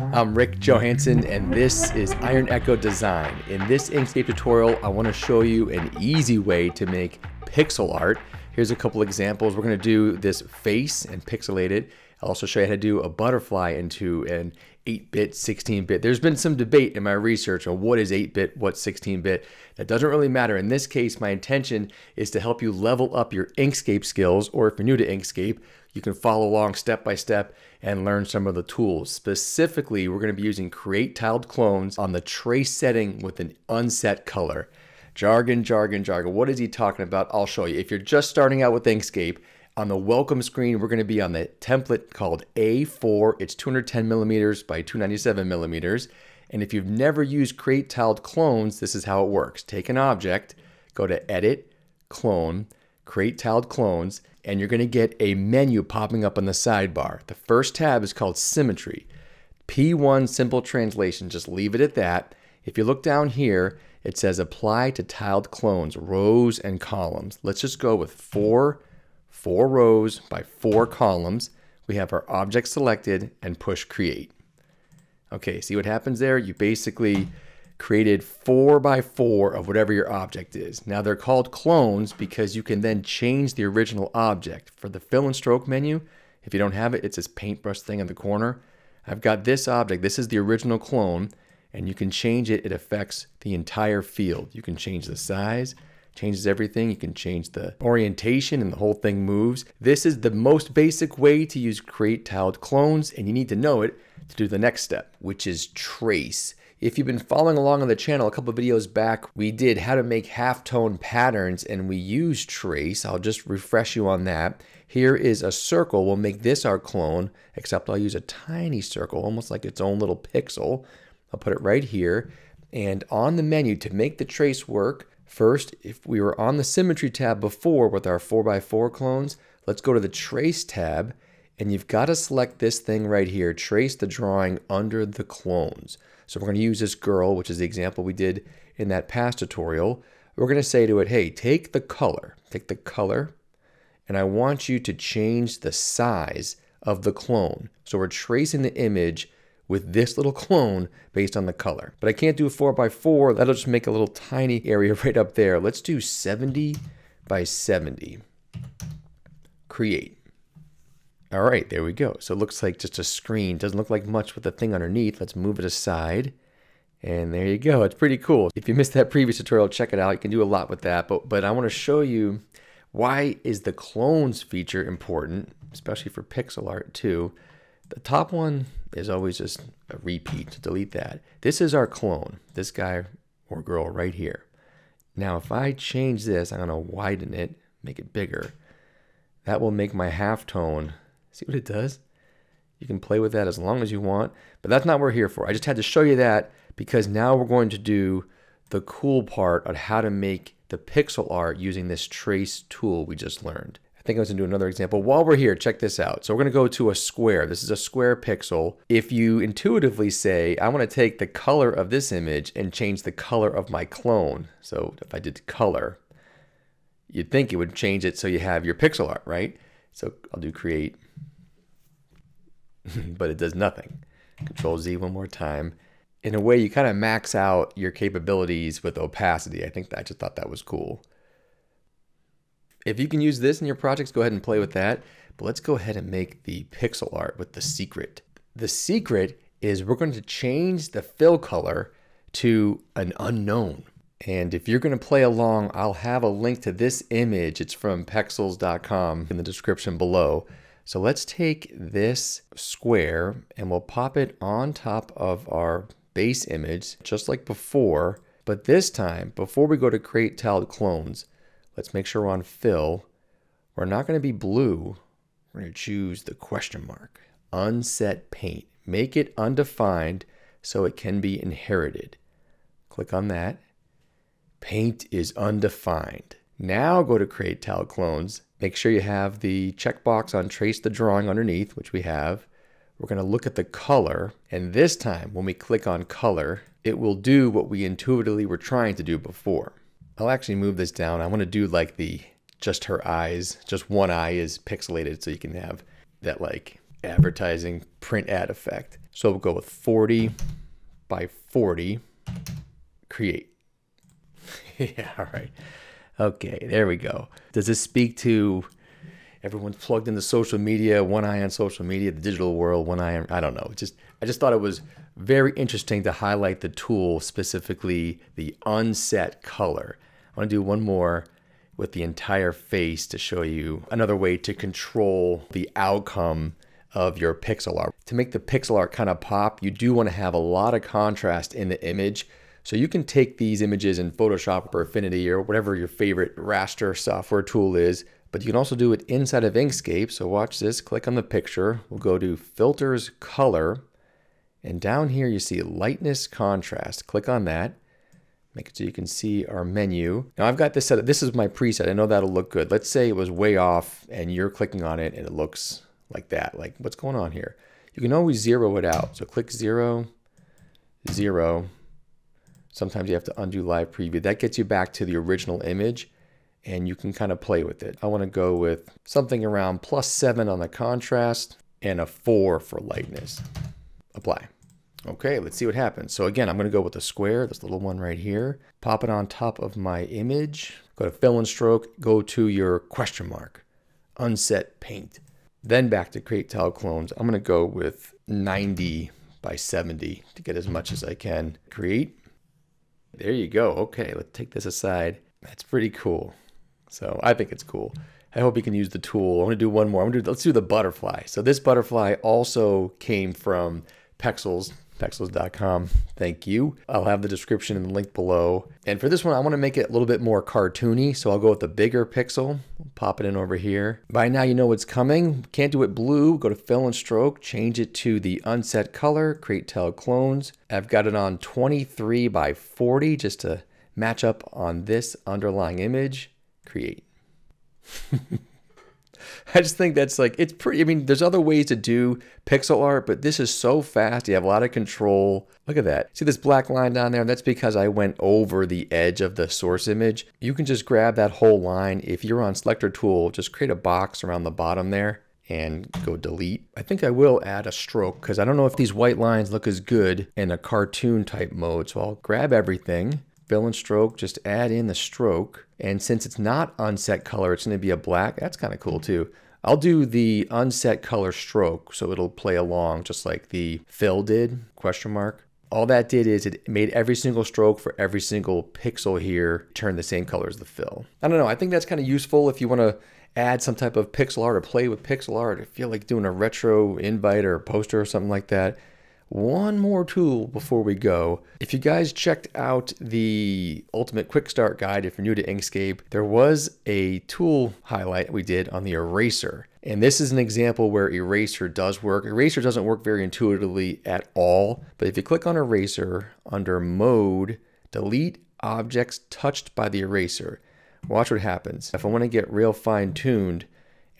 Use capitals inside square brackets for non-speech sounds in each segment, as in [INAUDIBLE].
I'm Rick Johanson and this is Iron Echo Design. In this Inkscape tutorial, I want to show you an easy way to make pixel art. Here's a couple examples. We're going to do this face and pixelate it. I'll also show you how to do a butterfly into an 8-bit, 16-bit. There's been some debate in my research on what is 8-bit, what's 16-bit. That doesn't really matter. In this case, my intention is to help you level up your Inkscape skills, or if you're new to Inkscape, you can follow along step by step and learn some of the tools. Specifically, we're going to be using Create Tiled Clones on the trace setting with an unset color. Jargon, jargon, jargon. What is he talking about? I'll show you. If you're just starting out with Inkscape, on the welcome screen, we're going to be on the template called A4. It's 210 millimeters by 297 millimeters. And if you've never used Create Tiled Clones, this is how it works. Take an object, go to Edit, Clone, Create Tiled Clones, and you're going to get a menu popping up on the sidebar. The first tab is called Symmetry. P1 Simple Translation, just leave it at that. If you look down here, it says Apply to Tiled Clones, Rows and Columns. Let's just go with four four rows by four columns. We have our object selected and push create. Okay, see what happens there? You basically created four by four of whatever your object is. Now they're called clones because you can then change the original object. For the fill and stroke menu, if you don't have it, it's this paintbrush thing in the corner. I've got this object, this is the original clone, and you can change it, it affects the entire field. You can change the size, changes everything. You can change the orientation and the whole thing moves. This is the most basic way to use create tiled clones and you need to know it to do the next step, which is trace. If you've been following along on the channel, a couple videos back, we did how to make halftone patterns and we use trace. I'll just refresh you on that. Here is a circle. We'll make this our clone, except I'll use a tiny circle, almost like its own little pixel. I'll put it right here. And on the menu to make the trace work, First, if we were on the Symmetry tab before with our 4x4 clones, let's go to the Trace tab, and you've got to select this thing right here, trace the drawing under the clones. So we're going to use this girl, which is the example we did in that past tutorial. We're going to say to it, hey, take the color, take the color, and I want you to change the size of the clone. So we're tracing the image with this little [LAUGHS] clone based on the color. But I can't do a 4 by 4 That'll just make a little tiny area right up there. Let's do 70 by 70. Create. All right, there we go. So it looks like just a screen. Doesn't look like much with the thing underneath. Let's move it aside. And there you go. It's pretty cool. If you missed that previous tutorial, check it out. You can do a lot with that. But, but I want to show you why is the clones feature important, especially for pixel art too. The top one is always just a repeat. To delete that. This is our clone, this guy or girl right here. Now, if I change this, I'm going to widen it, make it bigger. That will make my halftone. See what it does? You can play with that as long as you want, but that's not what we're here for. I just had to show you that because now we're going to do the cool part on how to make the pixel art using this trace tool we just learned I think I was gonna do another example. While we're here, check this out. So we're gonna go to a square. This is a square pixel. If you intuitively say, I wanna take the color of this image and change the color of my clone. So if I did color, you'd think it would change it so you have your pixel art, right? So I'll do create, [LAUGHS] but it does nothing. Control Z one more time. In a way, you kind of max out your capabilities with opacity. I think I just thought that was cool. If you can use this in your projects, go ahead and play with that. But let's go ahead and make the pixel art with the secret. The secret is we're going to change the fill color to an unknown. And if you're going to play along, I'll have a link to this image. It's from pexels.com in the description below. So let's take this square and we'll pop it on top of our base image, just like before. But this time, before we go to create tiled clones, Let's make sure we're on fill. We're not going to be blue. We're going to choose the question mark. Unset paint. Make it undefined so it can be inherited. Click on that. Paint is undefined. Now go to create tiled clones. Make sure you have the checkbox on trace the drawing underneath, which we have. We're going to look at the color. And this time, when we click on color, it will do what we intuitively were trying to do before. I'll actually move this down. I want to do like the just her eyes, just one eye is pixelated so you can have that like advertising print ad effect. So we'll go with 40 by 40, create. [LAUGHS] yeah, all right. Okay, there we go. Does this speak to everyone's plugged into social media, one eye on social media, the digital world, one eye on, I don't know. Just I just thought it was very interesting to highlight the tool, specifically the unset color. I want to do one more with the entire face to show you another way to control the outcome of your pixel art. To make the pixel art kind of pop, you do want to have a lot of contrast in the image. So you can take these images in Photoshop or Affinity or whatever your favorite raster software tool is, but you can also do it inside of Inkscape. So watch this, click on the picture. We'll go to Filters, Color, and down here you see Lightness, Contrast. Click on that. Make it so you can see our menu. Now I've got this set up. This is my preset. I know that'll look good. Let's say it was way off and you're clicking on it and it looks like that. Like what's going on here? You can always zero it out. So click zero, zero. Sometimes you have to undo live preview. That gets you back to the original image and you can kind of play with it. I want to go with something around plus seven on the contrast and a four for lightness. Apply. Okay, let's see what happens. So again, I'm going to go with the square, this little one right here. Pop it on top of my image. Go to fill and stroke, go to your question mark, unset paint. Then back to create tile clones. I'm going to go with 90 by 70 to get as much as I can. Create. There you go. Okay, let's take this aside. That's pretty cool. So I think it's cool. I hope you can use the tool. I'm to do one more. I'm to do, let's do the butterfly. So this butterfly also came from Pexels, pexels.com. Thank you. I'll have the description and the link below. And for this one, I want to make it a little bit more cartoony. So I'll go with the bigger pixel, pop it in over here. By now, you know what's coming. Can't do it blue. Go to fill and stroke, change it to the unset color, create tiled clones. I've got it on 23 by 40 just to match up on this underlying image, create. [LAUGHS] [LAUGHS] I just think that's like, it's pretty, I mean, there's other ways to do pixel art, but this is so fast. You have a lot of control. Look at that. See this black line down there? That's because I went over the edge of the source image. You can just grab that whole line. If you're on selector tool, just create a box around the bottom there and go delete. I think I will add a stroke because I don't know if these white lines look as good in a cartoon type mode. So I'll grab everything fill and stroke, just add in the stroke. And since it's not unset color, it's gonna be a black. That's kind of cool too. I'll do the unset color stroke so it'll play along just like the fill did, question mark. All that did is it made every single stroke for every single pixel here turn the same color as the fill. I don't know, I think that's kind of useful if you wanna add some type of pixel art or play with pixel art. I feel like doing a retro invite or poster or something like that one more tool before we go. If you guys checked out the Ultimate Quick Start Guide, if you're new to Inkscape, there was a tool highlight we did on the eraser. And this is an example where eraser does work. Eraser doesn't work very intuitively at all, but if you click on eraser under mode, delete objects touched by the eraser, watch what happens. If I want to get real fine tuned,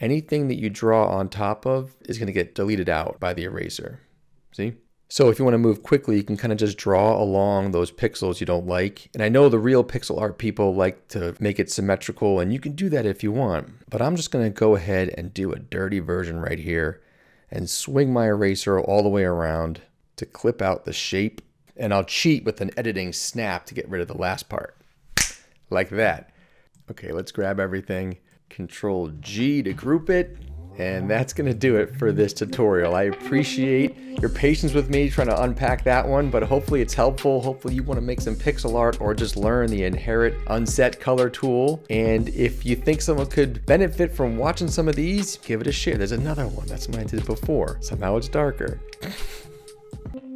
anything that you draw on top of is going to get deleted out by the eraser. See? So if you want to move quickly, you can kind of just draw along those pixels you don't like. And I know the real pixel art people like to make it symmetrical and you can do that if you want. But I'm just going to go ahead and do a dirty version right here and swing my eraser all the way around to clip out the shape. And I'll cheat with an editing snap to get rid of the last part. Like that. Okay, let's grab everything. Control G to group it and that's to do it for this tutorial. I appreciate your patience with me trying to unpack that one, but hopefully it's helpful. Hopefully you want to make some pixel art or just learn the inherit unset color tool. And if you think someone could benefit from watching some of these, give it a share. There's another one. That's I did before. Somehow it's darker. [LAUGHS]